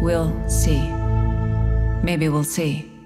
We'll see. Maybe we'll see.